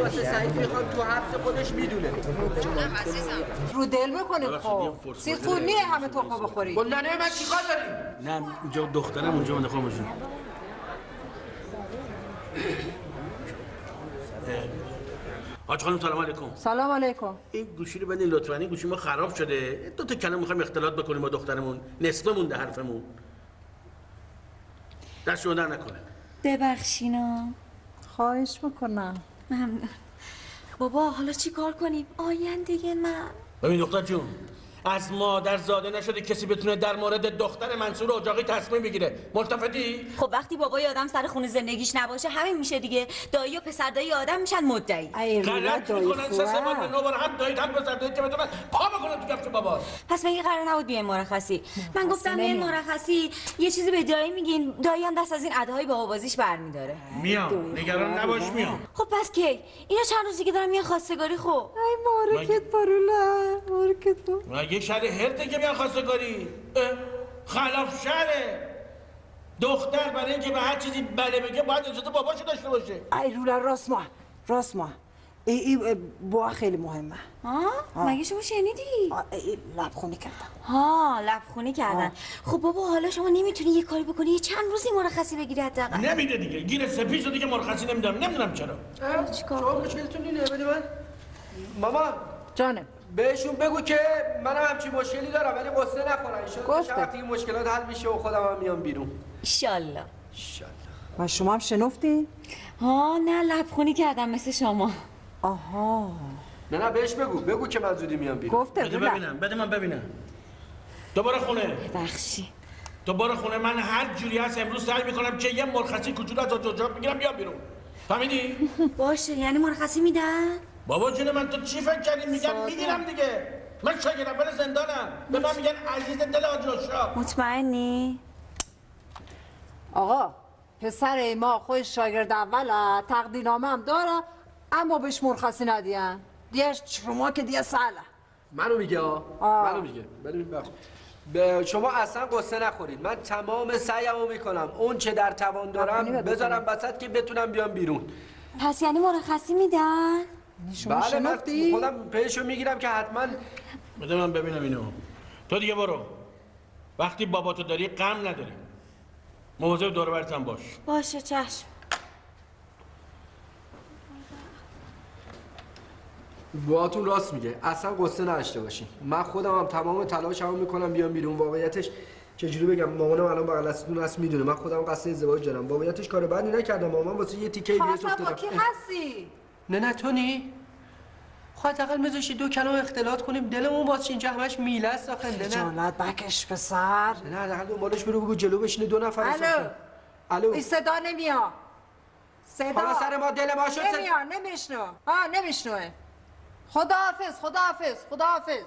واسه سعید تو حبس خودش می‌دونه. جونم عزیزم. رو دل ببخشید، خب. نیه همه تخمه بخوری. با ننه من چیکار داریم؟ نه اینجا دخترم اونجا من خواهم باشم حاج خانم سلام علیکم. سلام علیکم. این گوشی رو بدین لطفا. این گوشی ما خراب شده. دو تا کلمه می‌خوایم اختلاط بکنیم با دخترمون. نصفه مونده حرفمون. دست شما در نکنه. ببخشینا. خواهش می‌کنم. ممنون. بابا حالا چی کار کنیم؟ آینده من. ببین دختر جون از مادر زاده نشده کسی بتونه در مورد دختر منصور اجاقی تصمیم بگیره. ملتفتی؟ خب وقتی بابای آدم سر خونه زندگیش نباشه همین میشه دیگه. دایی و پسر دایی آدم میشن مدعی. غلط دایی می‌کنن سه سه بار به خواه نو بار هم دایید هم پسر دایید که بتونن پا بکنن تو کفش بابا. پس مگه قرار نبود بیاین مرخصی؟ من گفتم بیاین. مرخصی. یه چیزی به دایی میگین. دایی هم دست از این اداهای بابا بازیش برمیداره میام. نگران نباش میام. خب پس کی؟ اینا چند روزی که دارن میان خواستگاری خب. ای مارکت بارولا مارکت مگه شهر هرته که بیان خواستگاری؟ خلاف شهره دختر برای اینکه به هر چیزی بله بگه باید اجازه باباشو داشته باشه. ای رولا راست ما راست ما ای ای با خیلی مهمه. ها؟ مگه شما شنیدی؟ لبخونی کردم. ها لبخونی کردن. خب بابا حالا شما نمی‌تونی یه کاری بکنی یه چند روزی مرخصی بگیری حداقل. نمیده دیگه. گیر سپید شده که مرخصی نمیدم. نمی‌دونم چرا. چیکار شما کنم؟ مشکلتون اینه بده من ماما جانم. بهشون بگو که منم همچین مشکلی دارم ولی قصه نخورن. ان گفته. وقتی این مشکلات حل میشه و خودم هم میام بیرون. ایشالله انشالله و شما هم شنفتی؟ ها نه لبخونی کردم مثل شما. آها. نه نه بهش بگو. بگو که من زودی میام بیرون. گفته بده رولا ببینم. بده من ببینم. دوباره خونه. بخشی دوباره خونه. من هر جوری هست امروز سعی می‌کنم که یه مرخصی کوچولو از اجاق بگیرم بیام بیرون. فهمیدی؟ باشه. یعنی مرخصی میدن؟ بابا جون من تو چی فکر کردی؟ میگم. می‌گیرم دیگه. من شاگرد اول زندانم. به من میگن عزیز دل آجاشا مطمئنی؟ آقا پسر ما خود شاگرد اوله تقدینامه هم داره اما بهش مرخصی ندیان دیگه شما که دیگه ساله منو میگه آه. منو میگه. ببین بخش به شما اصلا قصه نخورید. من تمام سعیمو می‌کنم. اون چه در توان دارم بذارم وسط که بتونم بیام بیرون. پس یعنی مرخصی میدن؟ شما بله من شنفتی؟ خودم پیشو می‌گیرم که حتما بده من ببینم اینو. تو دیگه برو. وقتی بابا تو داری غم نداری. مواظب دور باش. باشه چشم. باهاتون راست میگه. اصلا قصه نداشته باشین. من خودم هم تمام تلاشمو می‌کنم بیام بیرون. واقعیتش چجوری بگم؟ مامانم الان بغل دستتون هست می‌دونه. من خودم قصد ازدواج دارم. واقعیتش کار بدی نکردم. مامان واسه یه تیکه با افتادم کی هستی؟ نه نه تو نی؟ خب حداقل میذاشی دو کلمه اختلاط کنیم. دلمون باز اینجا همش میله است آخه نه نه. جانت بکش پسر. نه حداقل دنبالش برو بگو جلو بشینه دو نفر الو. الو. این صدا نمیاد. صدا. حالا سر ما دل ما شد نمیاد نمیشنو. ها نمیشنوه. خداحافظ خداحافظ خداحافظ.